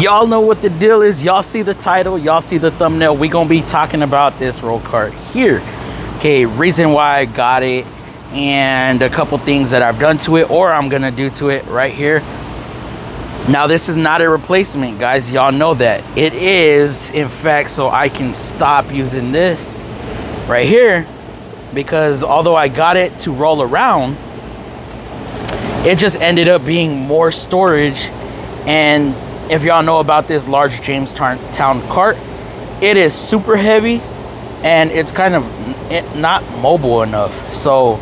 y'all know what the deal is. Y'all see the title. Y'all see the thumbnail. We gonna be talking about this roll cart here. Okay reason why i got it and a couple things that i've done to it or i'm gonna do to it right here. Now this is not a replacement guys. Y'all know that. It is in fact so i can stop using this right here because although i got it to roll around it just ended up being more storage and if y'all know about this large Jamestown Town cart, it is super heavy and it's kind of not mobile enough. So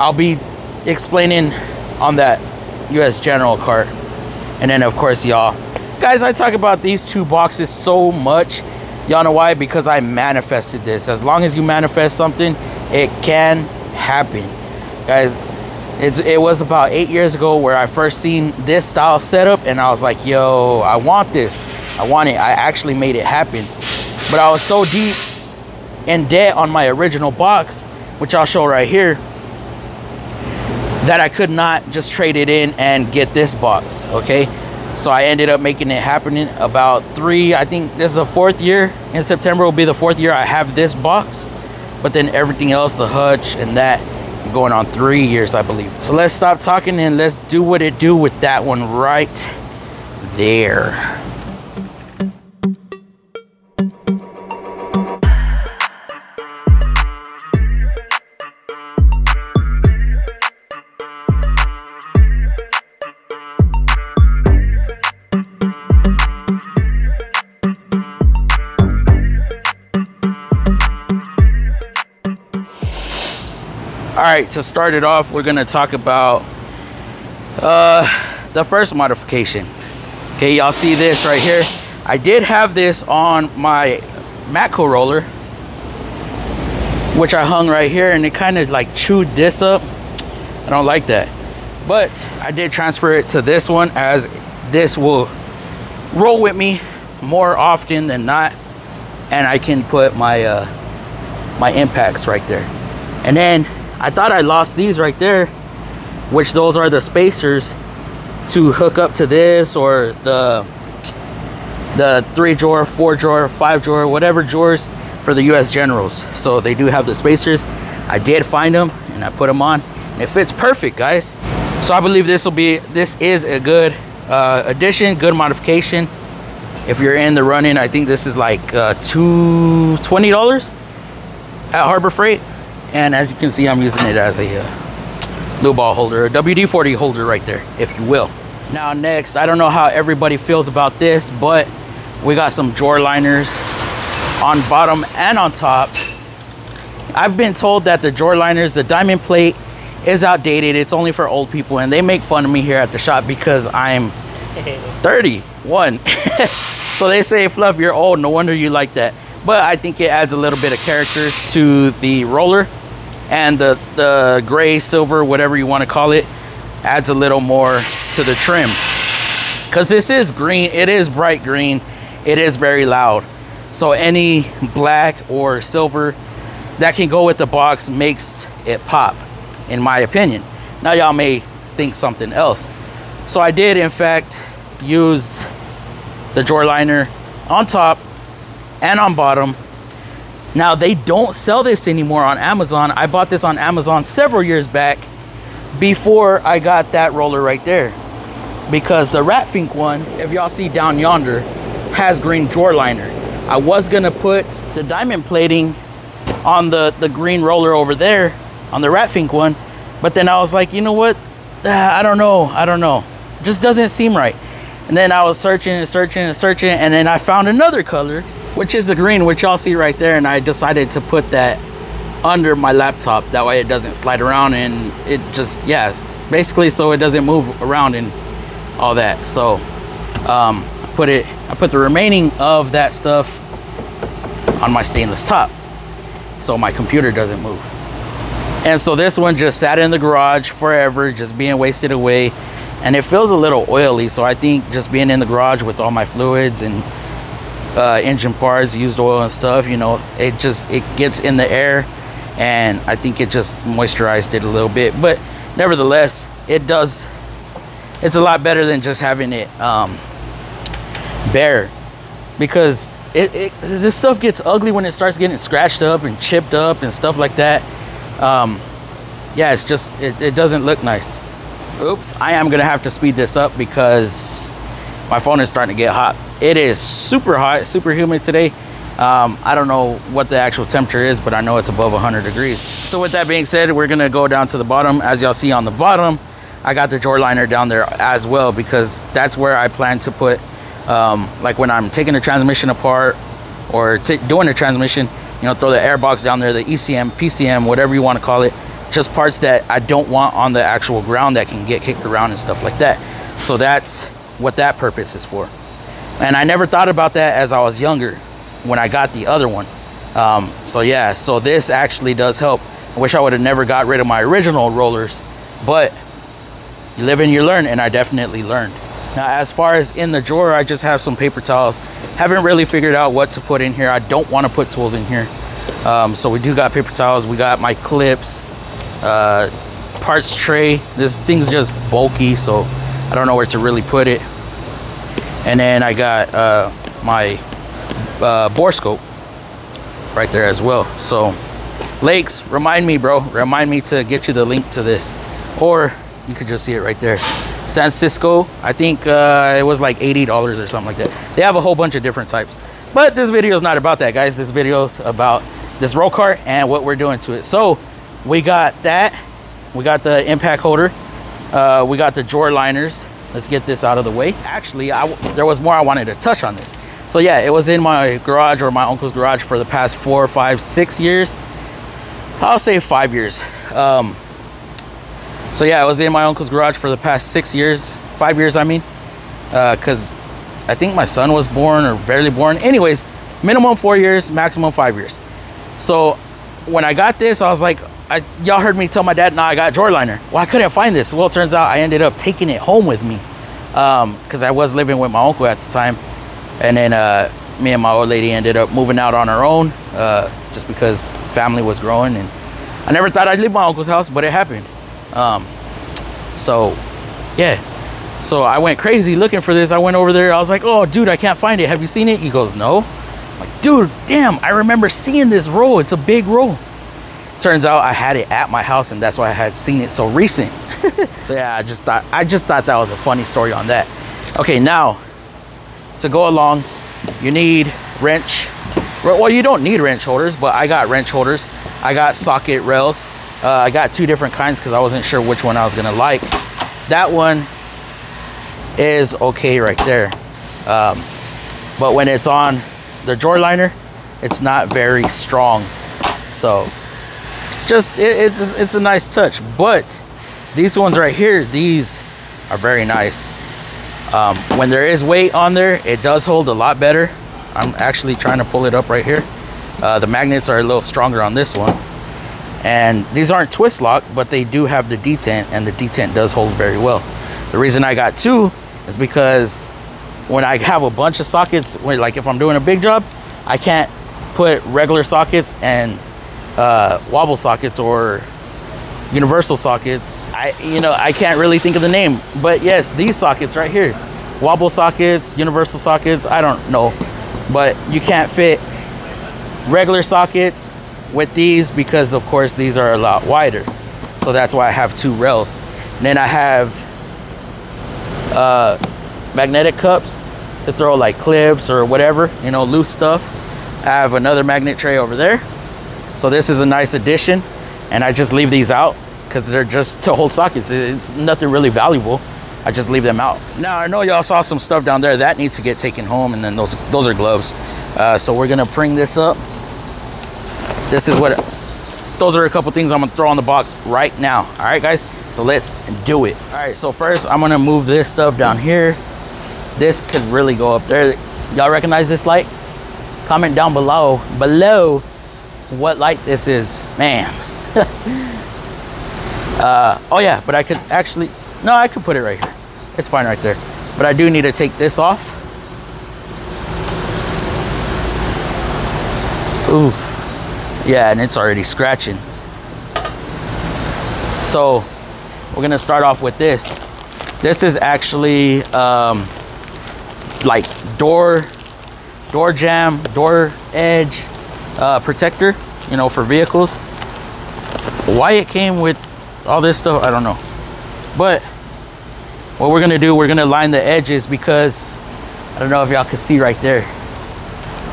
I'll be explaining on that US General cart. And then of course y'all, guys, I talk about these two boxes so much. Y'all know why? Because I manifested this. As long as you manifest something, it can happen. Guys, it's, it was about eight years ago where I first seen this style setup and I was like, yo, I want this. I want it. I actually made it happen. But I was so deep in debt on my original box, which I'll show right here, that I could not just trade it in and get this box, okay? So I ended up making it happen in about three, I think this is a fourth year. In September will be the fourth year I have this box. But then everything else, the hutch and that, going on three years, I believe. So let's stop talking and let's do what it do with that one right there. Right to start it off we're gonna talk about uh, the first modification. Okay y'all see this right here? I did have this on my matco roller which i hung right here and it kind of like chewed this up. I don't like that. But i did transfer it to this one as this will roll with me more often than not and i can put my uh my impacts right there. And then I thought I lost these right there, which those are the spacers to hook up to this or the the three drawer, four drawer, five drawer, whatever drawers for the US Generals. So they do have the spacers. I did find them and I put them on. And it fits perfect, guys. So I believe this will be, this is a good uh, addition, good modification. If you're in the running, I think this is like uh, two twenty dollars at Harbor Freight. And as you can see, I'm using it as a uh, blue ball holder, a WD-40 holder right there, if you will. Now next, I don't know how everybody feels about this, but we got some drawer liners on bottom and on top. I've been told that the drawer liners, the diamond plate is outdated. It's only for old people and they make fun of me here at the shop because I'm 31. so they say, Fluff, you're old. No wonder you like that. But I think it adds a little bit of character to the roller and the, the gray, silver, whatever you want to call it, adds a little more to the trim. Because this is green, it is bright green, it is very loud. So any black or silver that can go with the box makes it pop, in my opinion. Now y'all may think something else. So I did in fact use the drawer liner on top and on bottom now they don't sell this anymore on Amazon. I bought this on Amazon several years back before I got that roller right there. Because the Ratfink one, if y'all see down yonder, has green drawer liner. I was gonna put the diamond plating on the, the green roller over there on the Ratfink one, but then I was like, you know what? Uh, I don't know, I don't know. Just doesn't seem right. And then I was searching and searching and searching, and then I found another color which is the green, which y'all see right there. And I decided to put that under my laptop. That way it doesn't slide around and it just, yeah, basically so it doesn't move around and all that. So um, I put it, I put the remaining of that stuff on my stainless top so my computer doesn't move. And so this one just sat in the garage forever, just being wasted away. And it feels a little oily. So I think just being in the garage with all my fluids and uh, engine parts, used oil and stuff, you know, it just, it gets in the air and I think it just moisturized it a little bit. But nevertheless, it does it's a lot better than just having it um, bare because it, it, this stuff gets ugly when it starts getting scratched up and chipped up and stuff like that. Um, yeah, it's just it, it doesn't look nice. Oops, I am gonna have to speed this up because my phone is starting to get hot. It is super hot, super humid today. Um, I don't know what the actual temperature is, but I know it's above 100 degrees. So with that being said, we're gonna go down to the bottom. As y'all see on the bottom, I got the drawer liner down there as well because that's where I plan to put, um, like when I'm taking the transmission apart or doing the transmission, you know, throw the airbox down there, the ECM, PCM, whatever you want to call it, just parts that I don't want on the actual ground that can get kicked around and stuff like that. So that's what that purpose is for. And I never thought about that as I was younger when I got the other one. Um, so yeah, so this actually does help. I wish I would have never got rid of my original rollers, but you live and you learn, and I definitely learned. Now, as far as in the drawer, I just have some paper towels. Haven't really figured out what to put in here. I don't want to put tools in here. Um, so we do got paper towels. We got my clips, uh, parts tray. This thing's just bulky, so I don't know where to really put it. And then I got uh, my uh, borescope right there as well. So Lakes, remind me, bro. Remind me to get you the link to this. Or you could just see it right there. San Cisco, I think uh, it was like $80 or something like that. They have a whole bunch of different types. But this video is not about that, guys. This video is about this roll cart and what we're doing to it. So we got that. We got the impact holder. Uh, we got the drawer liners. Let's get this out of the way. Actually, I, there was more I wanted to touch on this. So yeah, it was in my garage or my uncle's garage for the past four, five, six years. I'll say five years. Um, so yeah, I was in my uncle's garage for the past six years, five years, I mean, because uh, I think my son was born or barely born. Anyways, minimum four years, maximum five years. So when I got this, I was like, I, y'all heard me tell my dad, nah, I got drawer liner. Well, I couldn't find this. Well, it turns out I ended up taking it home with me because um, I was living with my uncle at the time. And then uh, me and my old lady ended up moving out on our own uh, just because family was growing. And I never thought I'd leave my uncle's house, but it happened. Um, so, yeah. So I went crazy looking for this. I went over there. I was like, oh, dude, I can't find it. Have you seen it? He goes, no. I'm like, dude, damn, I remember seeing this roll. It's a big roll. Turns out I had it at my house and that's why I had seen it so recent. so yeah, I just thought I just thought that was a funny story on that. Okay, now to go along, you need wrench. Well, you don't need wrench holders, but I got wrench holders. I got socket rails. Uh, I got two different kinds because I wasn't sure which one I was gonna like. That one is okay right there. Um, but when it's on the drawer liner, it's not very strong. So it's just it, it's it's a nice touch but these ones right here these are very nice. Um, when there is weight on there it does hold a lot better. I'm actually trying to pull it up right here. Uh, the magnets are a little stronger on this one. And these aren't twist lock but they do have the detent and the detent does hold very well. The reason I got two is because when I have a bunch of sockets like if I'm doing a big job I can't put regular sockets and uh, wobble sockets or universal sockets. I, you know, I can't really think of the name, but yes, these sockets right here, wobble sockets, universal sockets, I don't know, but you can't fit regular sockets with these because of course these are a lot wider. So that's why I have two rails. And then I have uh, magnetic cups to throw like clips or whatever, you know, loose stuff. I have another magnet tray over there. So this is a nice addition and I just leave these out because they're just to hold sockets. It's nothing really valuable. I just leave them out. Now I know y'all saw some stuff down there that needs to get taken home and then those those are gloves. Uh, so we're gonna bring this up. This is what, those are a couple things I'm gonna throw on the box right now. All right guys, so let's do it. All right, so first I'm gonna move this stuff down here. This could really go up there. Y'all recognize this light? Comment down below, below what light this is. Man. uh, oh yeah, but I could actually, no, I could put it right here. It's fine right there. But I do need to take this off. Ooh. Yeah, and it's already scratching. So we're gonna start off with this. This is actually um, like door, door jamb, door edge uh, protector, you know, for vehicles. Why it came with all this stuff, I don't know. But what we're gonna do, we're gonna line the edges because I don't know if y'all can see right there.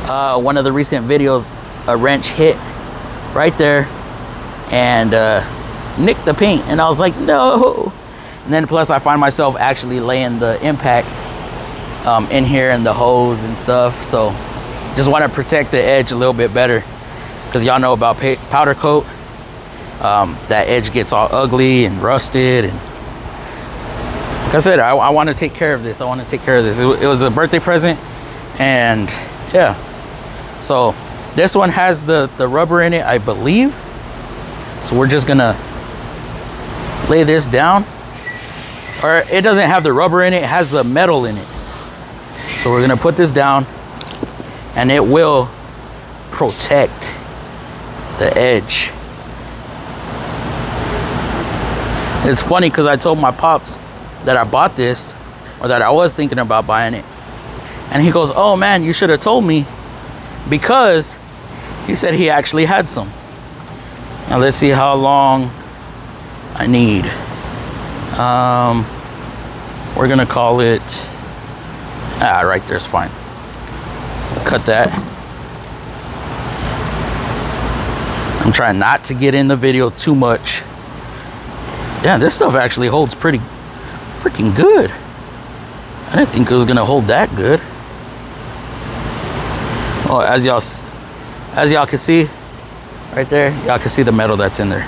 Uh, one of the recent videos, a wrench hit right there and uh, nicked the paint. And I was like, no. And then plus I find myself actually laying the impact um, in here and the hose and stuff. So just want to protect the edge a little bit better because y'all know about powder coat. Um, that edge gets all ugly and rusted and like I said, I, I want to take care of this. I want to take care of this. It, it was a birthday present and yeah. So this one has the, the rubber in it, I believe. So we're just gonna lay this down. Or it doesn't have the rubber in it, it has the metal in it. So we're gonna put this down and it will protect the edge. It's funny because I told my pops that I bought this or that I was thinking about buying it. And he goes, oh man, you should have told me because he said he actually had some. Now let's see how long I need. Um, we're gonna call it, ah, right there's fine. Cut that. I'm trying not to get in the video too much. Yeah, this stuff actually holds pretty freaking good. I didn't think it was gonna hold that good. Oh, as y'all, as y'all can see, right there, y'all can see the metal that's in there.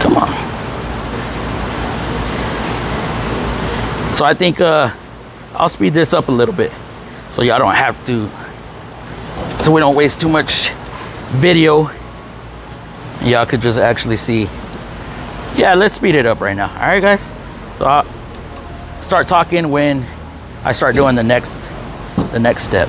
Come on. So I think uh, I'll speed this up a little bit so y'all don't have to, so we don't waste too much video. Y'all could just actually see yeah, let's speed it up right now. All right, guys. So I'll start talking when I start doing the next, the next step.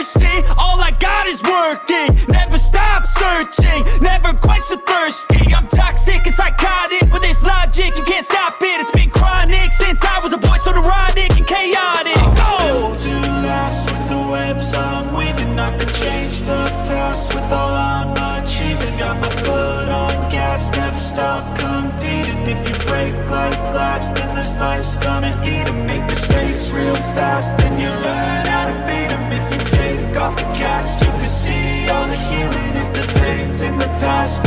thirsty I'm toxic and psychotic, with this logic. You can't stop it, it's been chronic Since I was a boy, so neurotic and chaotic. I'm built to last with the webs I'm weaving. I could change the past with all I'm achieving. Got my foot on gas, never stop competing. If you break like glass, then this life's gonna eat em. Make mistakes real fast, then you learn how to beat them If you take off the cast, you can see all the healing. If the pain's in the past,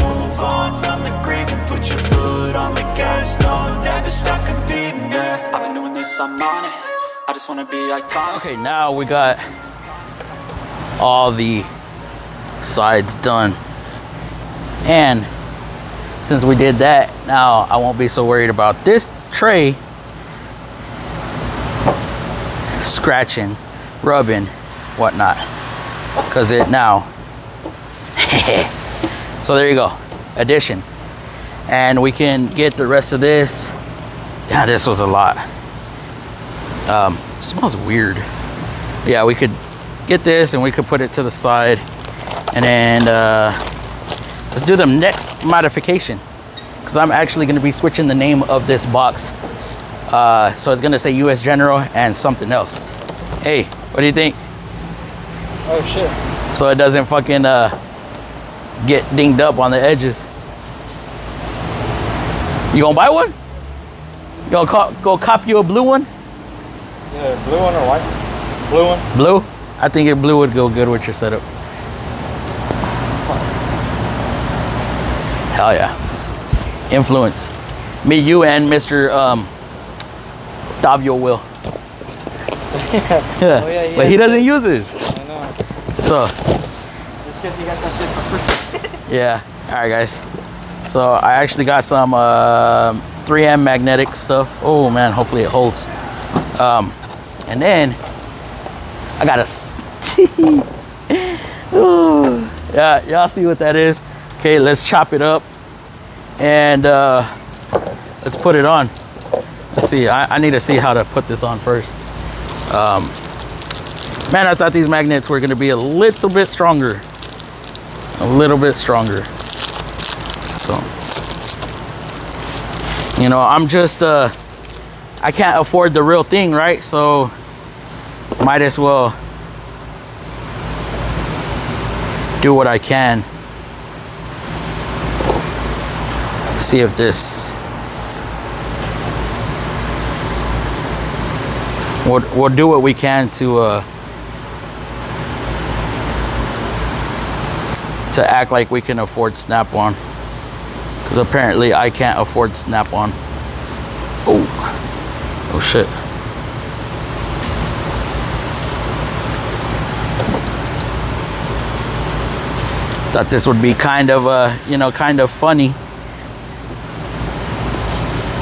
put your foot on the gas, no, never stop competing, yeah. I've been doing this, I'm on it. I just wanna be iconic. Okay, now we got all the sides done. And since we did that now I won't be so worried about this tray scratching rubbing whatnot. Because it now so there you go. Addition and we can get the rest of this. Yeah this was a lot. Um smells weird. Yeah we could get this and we could put it to the side. And then uh let's do the next modification. Because i'm actually going to be switching the name of this box. Uh so it's going to say us general and something else. Hey what do you think? Oh shit. So it doesn't fucking uh, get dinged up on the edges. You gonna buy one? You gonna co go cop you a blue one? Yeah, blue one or white? Blue one? Blue? I think your blue would go good with your setup. Hell yeah. Influence. Me, you, and Mr. Um, Davio will. yeah. Oh, yeah, he but he doesn't use his. I know. So, This shit, you got that shit for free. yeah. All right, guys. So I actually got some uh, 3M magnetic stuff. Oh man, hopefully it holds. Um, and then I got a. Yeah, y'all see what that is? Okay, let's chop it up and uh, let's put it on. Let's see. I, I, need to see how to put this on first. Um, man, I thought these magnets were to be a little bit stronger. A little bit stronger. So, you know, I'm just, uh, I can't afford the real thing, right? So, might as well do what I can. See if this we'll, we'll do what we can to uh, to act like we can afford Snap-on because apparently I can't afford Snap-on. Oh, oh shit. Thought this would be kind of, uh, you know, kind of funny.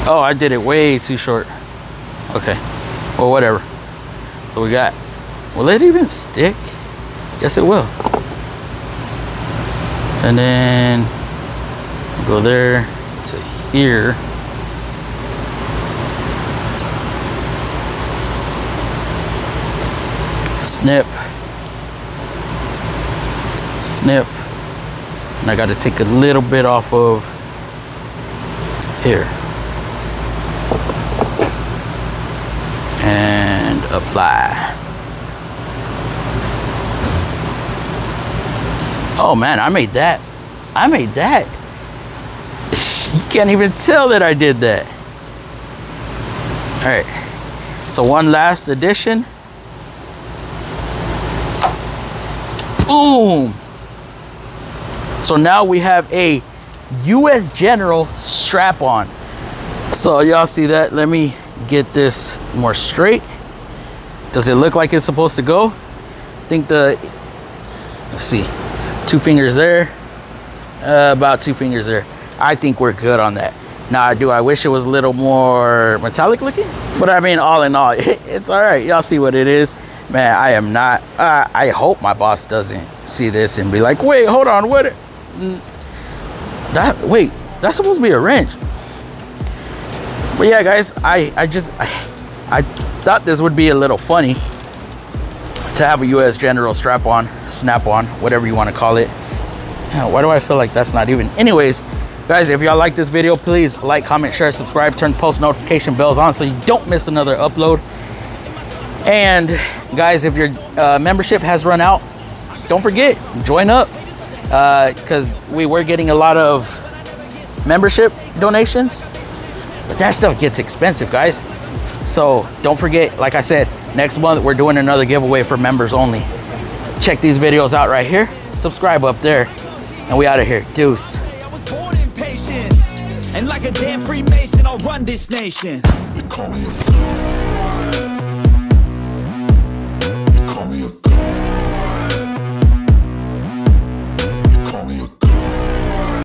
Oh, I did it way too short. Okay, well, whatever. So we got, will it even stick? Yes, it will. And then go there to here. Snip. Snip. And I got to take a little bit off of here. And apply. Oh man, I made that. I made that. You can't even tell that I did that. All right. So one last addition. Boom. So now we have a US General strap on. So y'all see that? Let me get this more straight. Does it look like it's supposed to go? I think the, let's see, two fingers there, uh, about two fingers there. I think we're good on that. Now, do I wish it was a little more metallic looking? But I mean, all in all, it's all right. Y'all see what it is. Man, I am not, uh, I hope my boss doesn't see this and be like, wait, hold on, what? Mm, that, wait, that's supposed to be a wrench. But yeah, guys, I, I just, I, I thought this would be a little funny to have a US General strap on, snap on, whatever you want to call it. Why do I feel like that's not even? Anyways, guys, if y'all like this video, please like, comment, share, subscribe, turn post notification bells on so you don't miss another upload. And guys, if your uh, membership has run out, don't forget, join up because uh, we were getting a lot of membership donations, but that stuff gets expensive, guys. So don't forget, like I said, next month we're doing another giveaway for members only. Check these videos out right here. Subscribe up there. And we out of here. Deuce. And like a damn Freemason, I'll run this nation.